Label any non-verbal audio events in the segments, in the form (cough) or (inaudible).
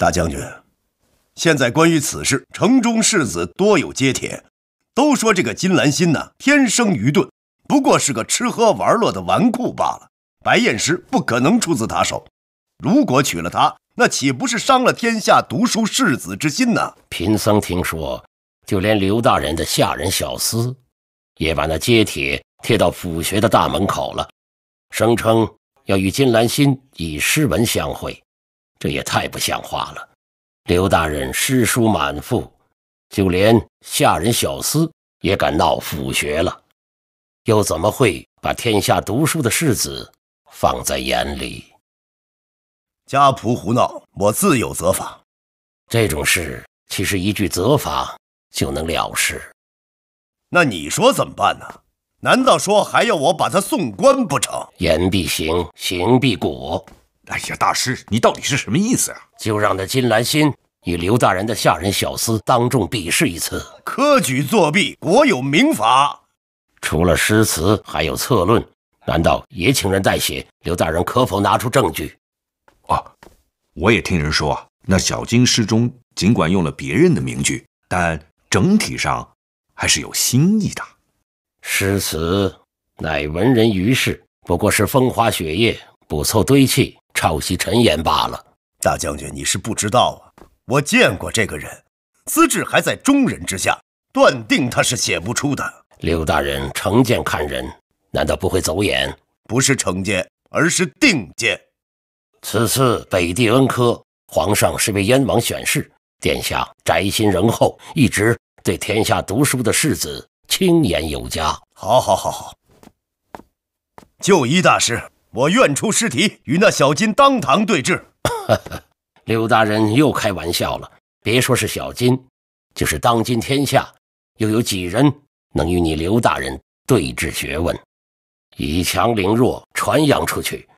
大将军，现在关于此事，城中士子多有揭帖，都说这个金兰心呐，天生愚钝，不过是个吃喝玩乐的纨绔罢了。白燕师不可能出自他手，如果娶了她，那岂不是伤了天下读书士子之心呢？贫僧听说，就连刘大人的下人小厮，也把那揭帖贴到府学的大门口了，声称要与金兰心以诗文相会，这也太不像话了。刘大人诗书满腹，就连下人小厮也敢闹府学了，又怎么会把天下读书的士子？放在眼里，家仆胡闹，我自有责罚。这种事其实一句责罚就能了事？那你说怎么办呢？难道说还要我把他送官不成？言必行，行必果。哎呀，大师，你到底是什么意思啊？就让那金兰心与刘大人的下人小厮当众比试一次。科举作弊，国有明法。除了诗词，还有策论。难道也请人代写？刘大人可否拿出证据？哦，我也听人说啊，那小金诗中尽管用了别人的名句，但整体上还是有新意的。诗词乃文人于世，不过是风花雪月不凑堆砌、抄袭陈言罢了。大将军，你是不知道啊！我见过这个人，资质还在中人之下，断定他是写不出的。刘大人成见看人。难道不会走眼？不是成见，而是定见。此次北地恩科，皇上是为燕王选侍，殿下宅心仁厚，一直对天下读书的士子轻言有加。好，好，好，好。就一大师，我愿出尸体，与那小金当堂对质。(laughs) 刘大人又开玩笑了。别说是小金，就是当今天下，又有几人能与你刘大人对峙学问？以强凌弱，传扬出去，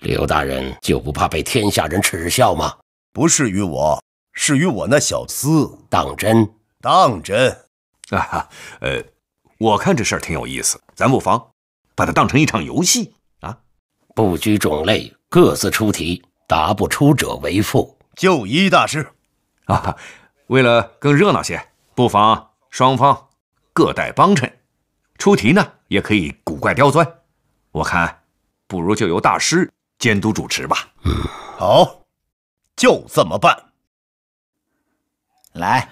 刘大人就不怕被天下人耻笑吗？不是于我，是于我那小厮。当真？当真。啊，呃，我看这事儿挺有意思，咱不妨把它当成一场游戏啊！不拘种类，各自出题，答不出者为负。就一大师。啊，为了更热闹些，不妨双方各带帮衬。出题呢，也可以古怪刁钻。我看，不如就由大师监督主持吧。嗯，好，就这么办。来，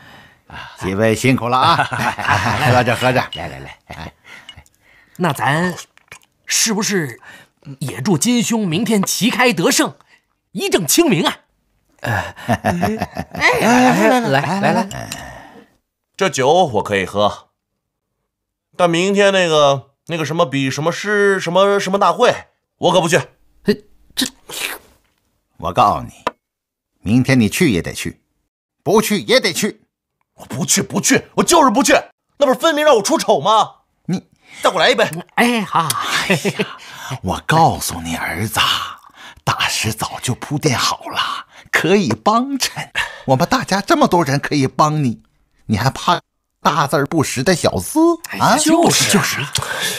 几位辛苦了啊！(laughs) 喝着喝着，来来来，哎，那咱是不是也祝金兄明天旗开得胜，一正清明啊？哎，来来来来，这酒我可以喝。但明天那个那个什么比什么诗什么什么大会，我可不去。这，我告诉你，明天你去也得去，不去也得去。我不去，不去，我就是不去。那不是分明让我出丑吗？你再给我来一杯。哎，好。哎呀，我告诉你儿子，大师早就铺垫好了，可以帮衬。我们大家这么多人可以帮你，你还怕？大字不识的小厮啊，就是就是，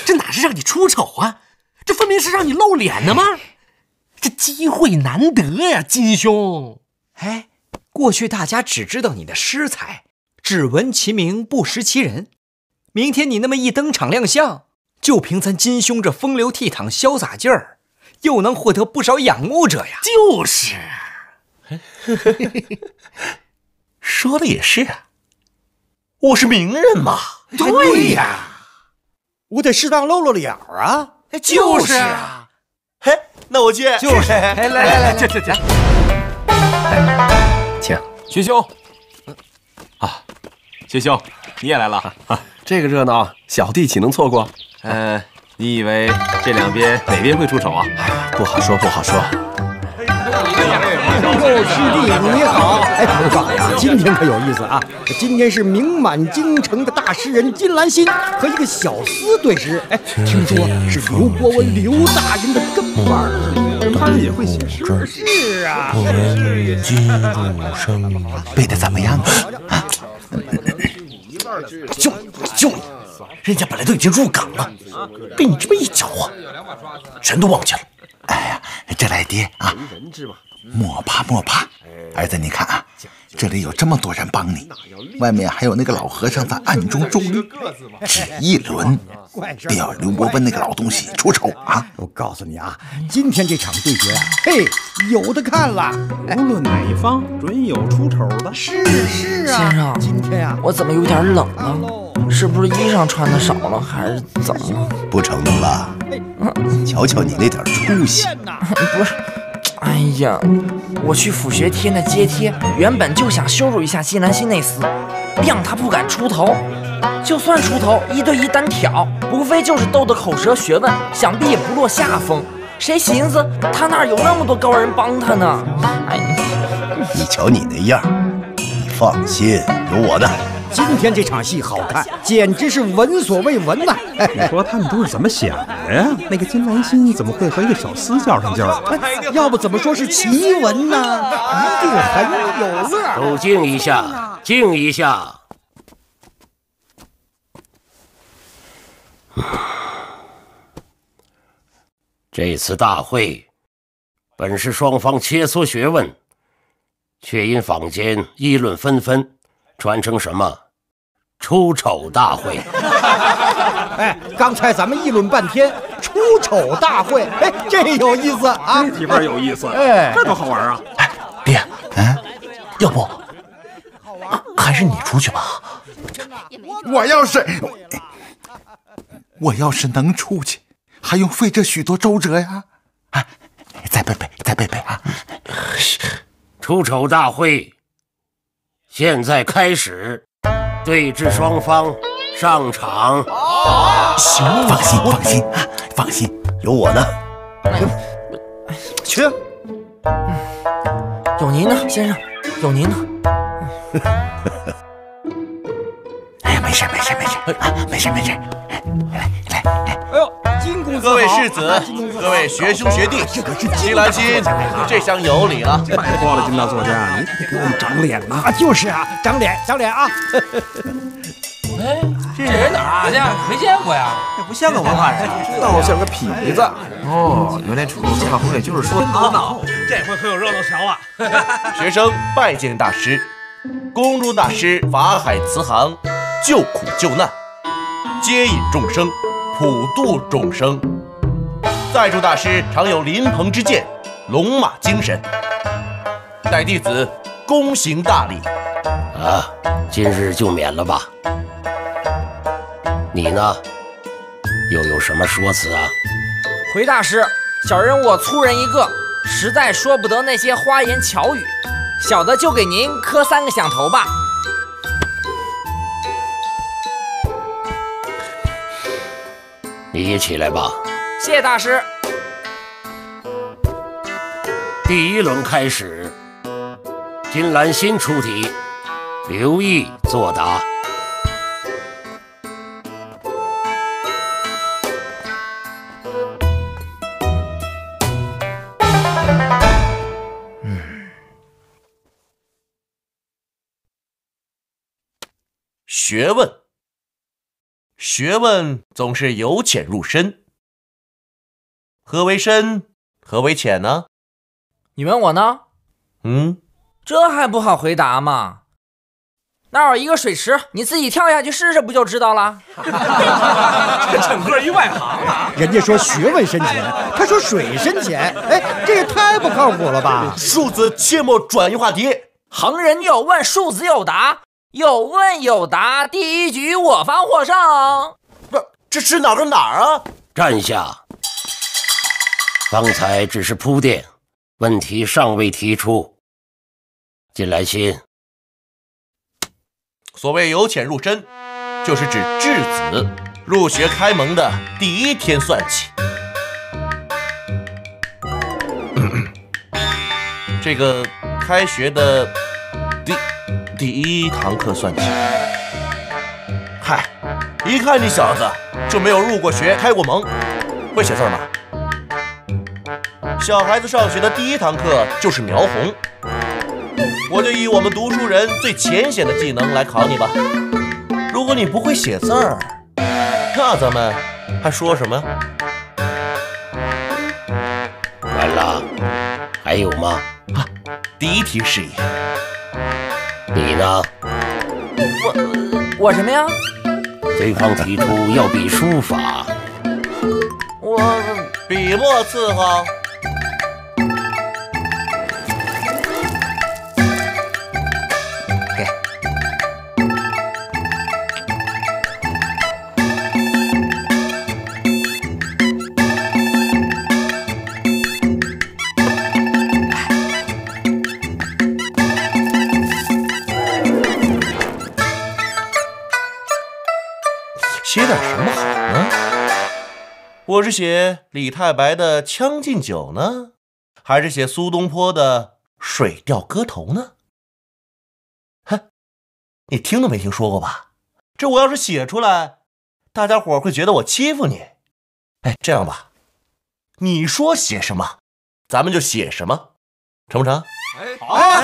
这哪是让你出丑啊？这分明是让你露脸呢吗？这机会难得呀，金兄！哎，过去大家只知道你的诗才，只闻其名不识其人。明天你那么一登场亮相，就凭咱金兄这风流倜傥、潇洒劲儿，又能获得不少仰慕者呀。就是，(laughs) 说的也是啊。我是名人嘛，对呀，我得适当露露脸啊，就是啊，嘿，那我去，就是，(laughs) 来来来，去去去，请。徐兄，啊，薛兄你也来了。啊，这个热闹，小弟岂能错过？嗯，你以为这两边哪边会出手啊？不好说，不好说。师弟你好，哎，我告诉你啊，今天可有意思啊！今天是名满京城的大诗人金兰心和一个小厮对诗，哎，听说是刘伯温刘大人的跟班儿，他也会写诗。是啊，背的怎么样啊？就就，人家本来都已经入港了，被你这么一搅和，全都忘记了。哎呀，这来爹啊！莫怕莫怕，儿子，你看啊，这里有这么多人帮你，外面还有那个老和尚在暗中助力，只一轮，哎呀，刘伯温那个老东西 (laughs) 出丑啊！我告诉你啊，今天这场对决啊，嘿，有的看了。无论哪一方，准有出丑的。是是啊，先生，今天呀，我怎么有点冷呢？是不是衣裳穿的少了，还是怎么了？不成吧？瞧瞧你那点出息！(laughs) 不是，哎呀，我去府学贴那揭贴，原本就想羞辱一下金兰心那厮，让他不敢出头。就算出头，一对一单挑，无非就是斗得口舌学问，想必也不落下风。谁寻思他那儿有那么多高人帮他呢？哎，你瞧你那样，你放心，有我呢。今天这场戏好看，简直是闻所未闻呐！你说他们都是怎么想的呀？那个金兰心怎么会和一个小厮较上劲儿？要不怎么说是奇闻呢？一定很有乐。都静一下，静一下。(sighs) 这次大会本是双方切磋学问，却因坊间议论纷纷，传成什么出丑大会。(laughs) 哎，刚才咱们议论半天出丑大会，哎，这有意思啊！这地方有意思，哎，这多好玩啊！哎，爹，嗯，要不还是你出去吧？我要是我要是能出去。还用费这许多周折呀！啊，再背背，再背背啊！出丑大会现在开始，对峙双方上场。行，放心，放心啊，放心，有我呢。去，有您呢，先生，有您呢。没事，没事，没事啊，没事，没事。来来来，哎呦！金公子各位世子，各位学兄学弟，金兰心，这厢有礼了。拜托了，金大作家，你给我们长脸呐！啊，就是啊，长脸，长脸啊！哎，这人哪儿？没见过呀，这不像个文化人，倒像个痞子。哦，原来出席下回就是说得闹，这回可有热闹瞧啊！学生拜见大师，公主大师法海慈航，救苦救难，接引众生。普度众生，在住大师常有临棚之见，龙马精神，待弟子恭行大礼。啊，今日就免了吧。你呢，又有什么说辞啊？回大师，小人我粗人一个，实在说不得那些花言巧语，小的就给您磕三个响头吧。你也起来吧，谢谢大师。第一轮开始，金兰心出题，刘毅作答。嗯，学问。学问总是由浅入深，何为深？何为浅呢？你问我呢？嗯，这还不好回答吗？那有一个水池，你自己跳下去试试，不就知道了？(laughs) 这整个一外行啊！人家说学问深浅，他说水深浅，哎，这也太不靠谱了吧！庶子切莫转移话题。横人有问，庶子有答。有问有答，第一局我方获胜。不，这是哪跟哪儿啊？站下。刚才只是铺垫，问题尚未提出。金来心，所谓由浅入深，就是指质子入学开蒙的第一天算起。(clears throat) 这个开学的第。第一堂课算起，嗨，一看你小子就没有入过学、开过蒙，会写字吗？小孩子上学的第一堂课就是描红，我就以我们读书人最浅显的技能来考你吧。如果你不会写字儿，那咱们还说什么？完了，还有吗？啊，第一题是也。你呢？我我什么呀？对方提出要比书法，我笔墨伺候。写点什么好呢？我是写李太白的《将进酒》呢，还是写苏东坡的《水调歌头》呢？哼，你听都没听说过吧？这我要是写出来，大家伙会觉得我欺负你。哎，这样吧，你说写什么，咱们就写什么，成不成？哎，好啊，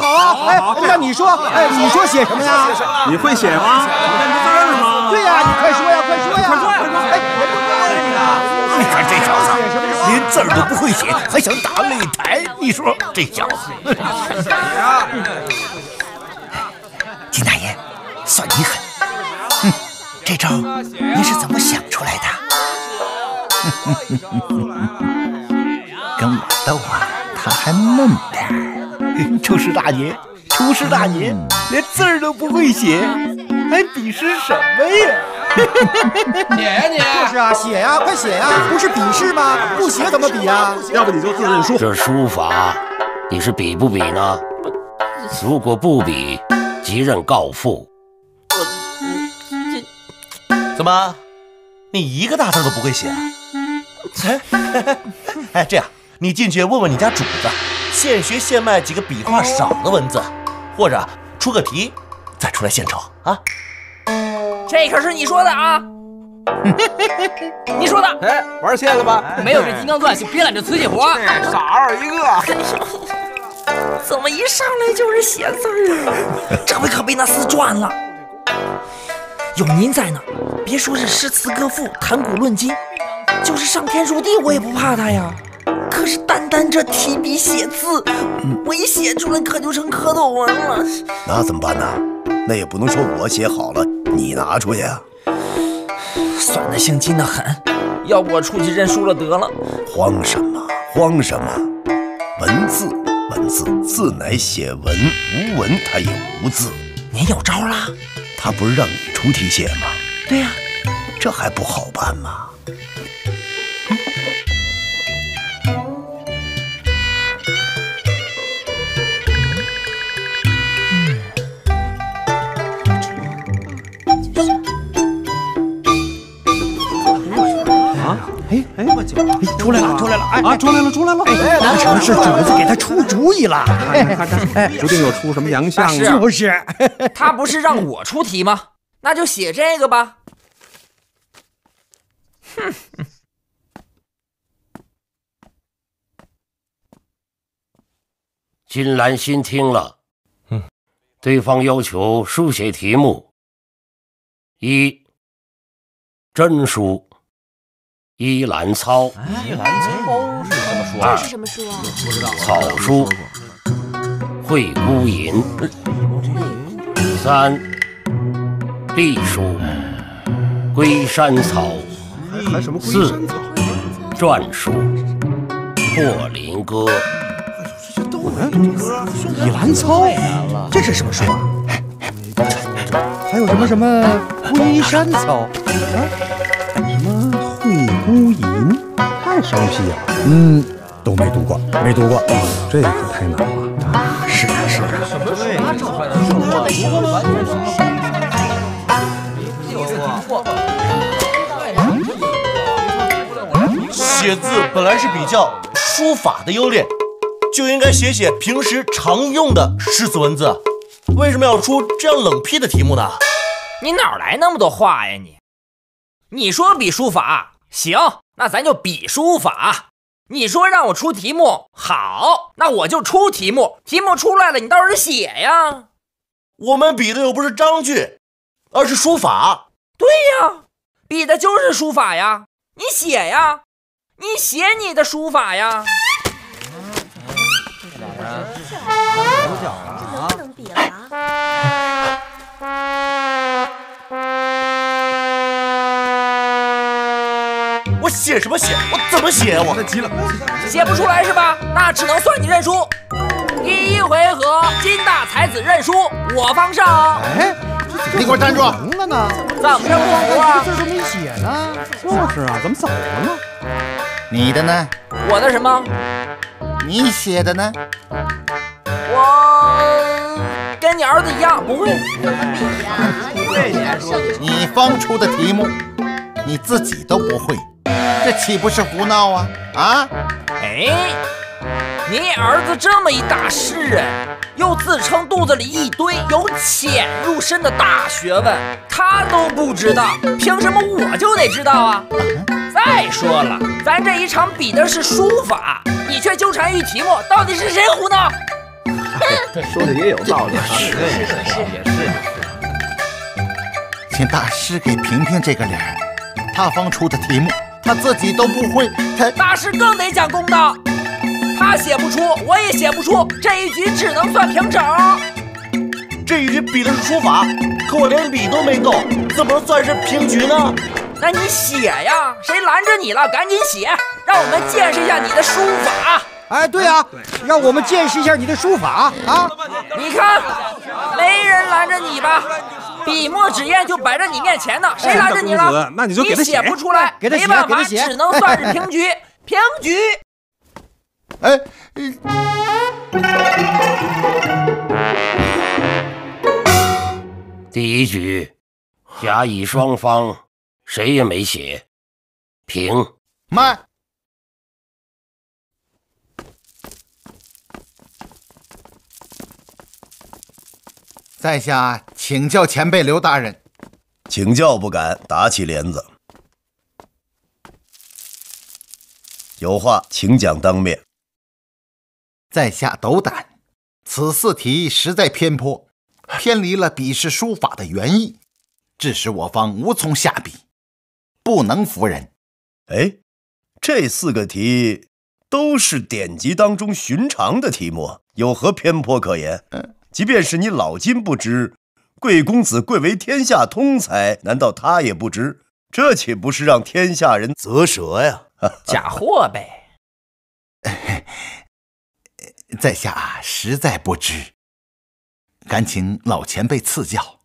好啊，哎，那你说，哎，你说写什么呀？你会写吗？认字吗？对呀，你快说呀，快说呀，快说呀！哎，我不问你啊！你看这小子连字儿都不会写，还想打擂台，你说这小子？金大爷，算你狠！哼，这招你是怎么想出来的？(laughs) 跟我斗啊，他还嫩点儿。(laughs) 厨师大爷，厨师大爷，连字儿都不会写，还比试什么呀？(laughs) 写呀 (laughs) 你！就是啊，写呀，快写呀！不是比试吗？不写怎么比呀？要不你就自认输。这书法，你是比不比呢？如果不比，即认告复。怎么，你一个大字都不会写？哎，(laughs) 哎，这样，你进去问问你家主子，现学现卖几个笔画少的文字，或者出个题，再出来献丑啊！这可是你说的啊！(laughs) 你说的，哎，玩线了吧？没有这金刚钻就别揽这瓷器活。傻二一个！怎么一上来就是写字儿啊？这回可被那厮赚了。有您在呢，别说是诗词歌赋、谈古论今，就是上天入地我也不怕他呀。可是单单这提笔写字，我一写出来可就成蝌蚪文了。那怎么办呢？那也不能说我写好了，你拿出去啊！算得性金的很，要不我出去认输了得了。慌什么？慌什么？文字，文字，字乃写文，无文它也无字。您有招啦？他不是让你出题写吗？对呀、这还不好办吗？啊，出来了，出来了！哎，难成是主子给他出主意了。看看看看，指定又出什么洋相是呢？就是，(laughs) 他不是让我出题吗？那就写这个吧。(laughs) 金兰心听了，嗯，对方要求书写题目：一真书，依兰操；依兰操是什么书啊？这是什么书啊？草书，会孤吟；三隶书，龟山草；还什么龟四山草？篆书，破林歌。倚兰操，这是什么书啊？还有什么什么龟山草？啊？孤吟？太生僻了，嗯，都没读过，没读过。这可太难了。是啊，是啊。写字本来是比较书法的优劣，就应该写写平时常用的诗词文字。为什么要出这样冷僻的题目呢？你哪来那么多话呀你？你说比书法行，那咱就比书法。你说让我出题目，好，那我就出题目。题目出来了，你到时候写呀。我们比的又不是章句，而是书法。对呀，比的就是书法呀。你写呀，你写你的书法呀。写什么写？我怎么写？我急了，写不出来是吧？那只能算你认输。第一回合，金大才子认输，我方胜。哎，你给我站住！赢了呢？怎么着不服啊？字都没写呢。就是啊，怎么走了呢？你的呢？我的什么？你写的呢？我跟你儿子一样，不会。你方出的题目，你自己都不会，这岂不是胡闹啊？啊！哎，您儿子这么一大诗人，又自称肚子里一堆由浅入深的大学问，他都不知道，凭什么我就得知道啊？再说了，咱这一场比的是书法，你却纠缠于题目，到底是谁胡闹？(laughs) 说的也有道理啊。是是是也是。请大师给评评这个理儿，他方出的题目，他自己都不会，他大师更得讲公道，他写不出，我也写不出，这一局只能算平手。这一局比的是书法，可我连笔都没够，怎么能算是平局呢？那你写呀，谁拦着你了？赶紧写，让我们见识一下你的书法。哎，对啊，让我们见识一下你的书法啊！你看，没人拦着你吧？笔墨纸砚就摆在你面前呢，谁拦着你了？你就给他写不出来，给他写没办法，只能算是平局。(laughs) 平局。哎，第一局，甲乙双方谁也没写，平。慢。在下请教前辈刘大人，请教不敢，打起帘子。有话请讲当面。在下斗胆，此四题实在偏颇，偏离了笔试书法的原意，致使我方无从下笔，不能服人。哎，这四个题都是典籍当中寻常的题目，有何偏颇可言？即便是你老金不知，贵公子贵为天下通才，难道他也不知？这岂不是让天下人啧舌呀？(laughs) 假货呗。(laughs) 在下实在不知，敢请老前辈赐教。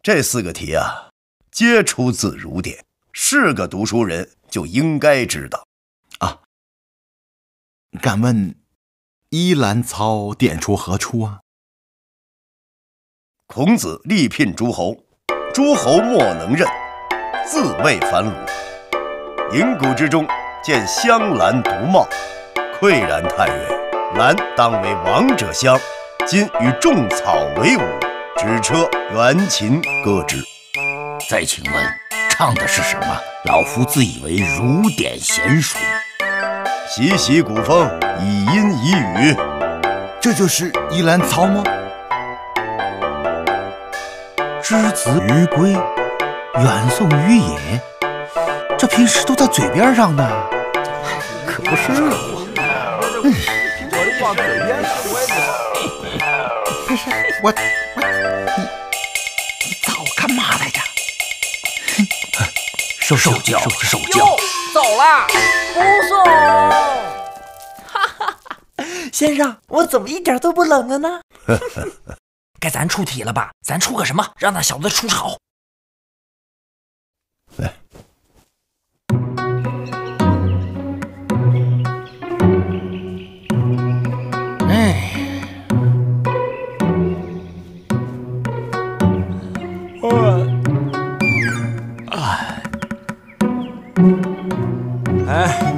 这四个题啊，皆出自儒典，是个读书人就应该知道。啊，敢问依兰操点出何处啊？孔子力聘诸侯，诸侯莫能任，自谓反鲁。营谷之中，见香兰独茂，喟然叹曰：“兰当为王者香，今与众草为伍，只车元琴歌之。”再请问，唱的是什么？老夫自以为儒典娴熟。习习古风，以音以语。这就是依兰操吗？之子于归，远送于野。这平时都在嘴边上的，可不是吗？嗯，不是我我你你找我干嘛来着？受受教受教。哟，走了，不送。哈哈，先生，我怎么一点都不冷了呢？(laughs) 该咱出题了吧？咱出个什么，让那小子出丑？来，哎，哎，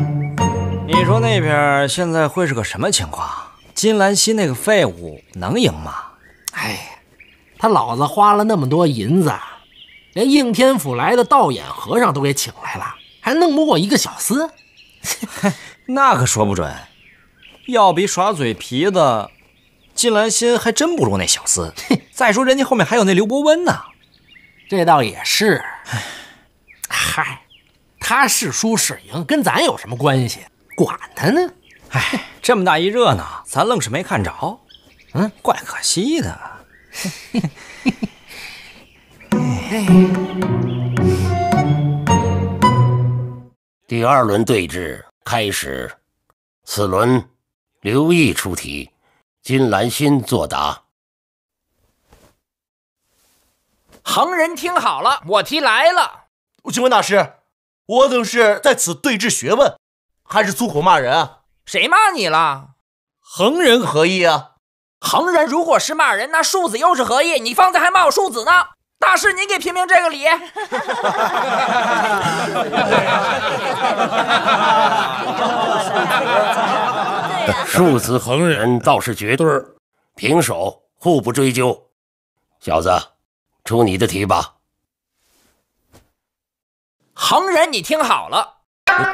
你说那边现在会是个什么情况？金兰溪那个废物能赢吗？哎，他老子花了那么多银子，连应天府来的道眼和尚都给请来了，还弄不过一个小厮？那可说不准。要比耍嘴皮子，金兰心还真不如那小厮。再说人家后面还有那刘伯温呢。这倒也是。嗨，他是输是赢跟咱有什么关系？管他呢！哎，这么大一热闹，咱愣是没看着。嗯，怪可惜的。第二轮对峙开始，此轮刘毅出题，金兰心作答。行人听好了，我题来了。请问大师，我等是在此对峙学问，还是粗口骂人啊？谁骂你了？横人何意啊？横人如果是骂人，那庶子又是何意？你方才还骂我庶子呢。大师，您给评评这个理。(laughs) 庶子横人倒是绝对儿，平手，互不追究。小子，出你的题吧。横人，你听好了，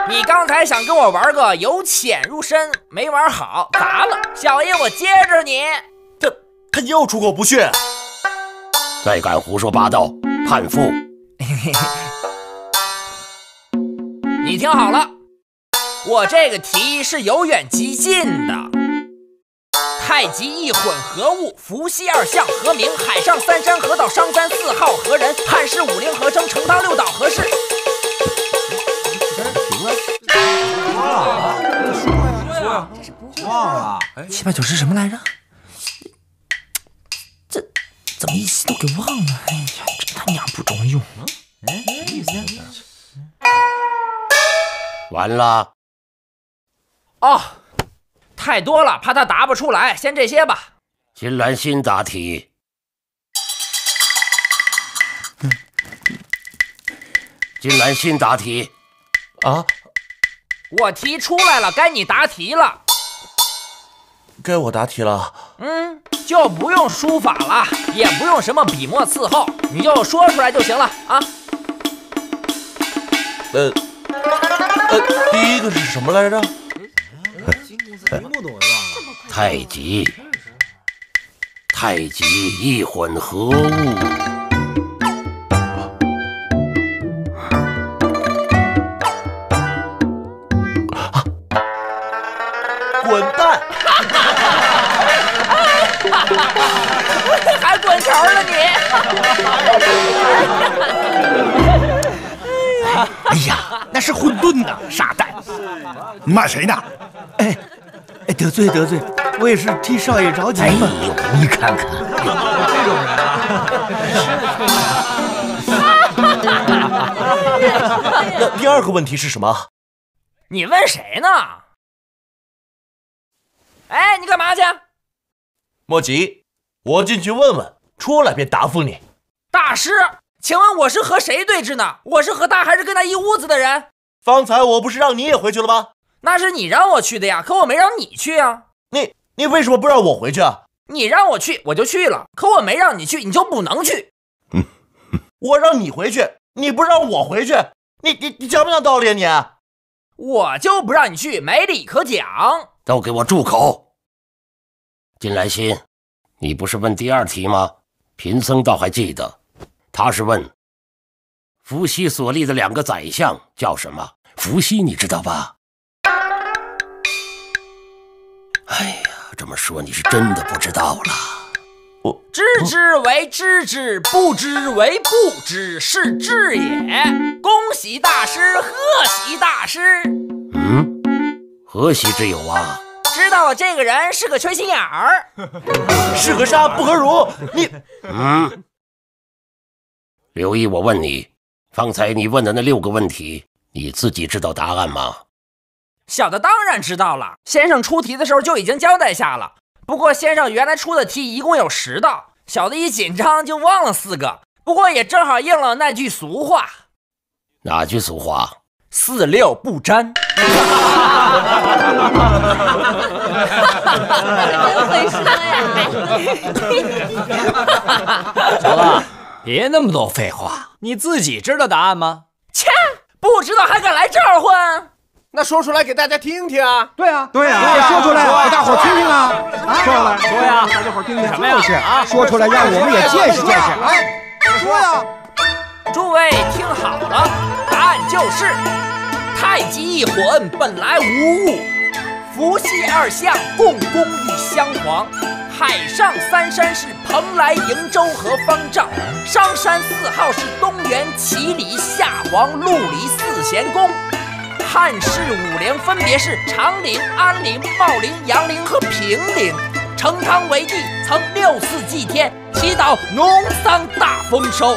你刚才想跟我玩个由浅入深，没玩好，砸了。小爷，我接着你。这他又出口不逊。再敢胡说八道，判负。(laughs) 你听好了，我这个题是由远及近的。太极一混合物，伏羲二象合名，海上三山合道，商三四号何人，汉室五陵合称，成汤六岛合氏。说了，说呀，说呀，忘了。七八九十什么来着？这怎么一稀都给忘了？哎呀，真他娘不中用！哎，什么意思？完了。哦，太多了，怕他答不出来，先这些吧。金兰新答题。金兰新答题。啊，我题出来了，该你答题了。该我答题了。嗯，就不用书法了，也不用什么笔墨伺候，你就说出来就行了啊。呃，呃，第一个是什么来着？太极，太极一混合物。球了你！哎呀，那是混沌呐，傻蛋！你骂谁呢？哎，哎，得罪得罪，我也是替少爷着急嘛。哎呦，你看看，这种人啊！那第二个问题是什么？你问谁呢？哎，你干嘛去？莫急，我进去问问，出来便答复你。大师，请问我是和谁对峙呢？我是和他，还是跟他一屋子的人？方才我不是让你也回去了吗？那是你让我去的呀，可我没让你去啊。你你为什么不让我回去啊？你让我去，我就去了，可我没让你去，你就不能去。嗯，(laughs) 我让你回去，你不让我回去，你你你讲不讲道理啊你？我就不让你去，没理可讲。都给我住口！金兰心，你不是问第二题吗？贫僧倒还记得，他是问伏羲所立的两个宰相叫什么？伏羲你知道吧？哎呀，这么说你是真的不知道了。我知之为知之，不知为不知，是知也。恭喜大师，贺喜大师！嗯，何喜之有啊？知道我这个人是个缺心眼儿，(laughs) 是个杀不可辱。你，嗯，刘毅，我问你，方才你问的那六个问题，你自己知道答案吗？小的当然知道了，先生出题的时候就已经交代下了。不过先生原来出的题一共有十道，小的一紧张就忘了四个。不过也正好应了那句俗话，哪句俗话？四料不沾。真会说呀！小子，别那么多废话，你自己知道答案吗？切，不知道还敢来这儿混？那说出来给大家听听啊！对啊，对呀、啊，说出来给大伙听听啊！说出来，说呀，大家伙听听什么呀？就是啊，说出来让我们也见识见识。啊，说呀！诸位听好了，答案就是太极一混本来无物，伏羲二象共工欲相黄，海上三山是蓬莱、瀛洲和方丈，商山四号是东园、祁里、夏黄、陆离四贤宫。汉室五陵分别是长陵、安陵、茂陵、阳陵和平陵。成汤为帝，曾六次祭天，祈祷农桑大丰收。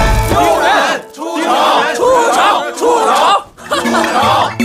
好。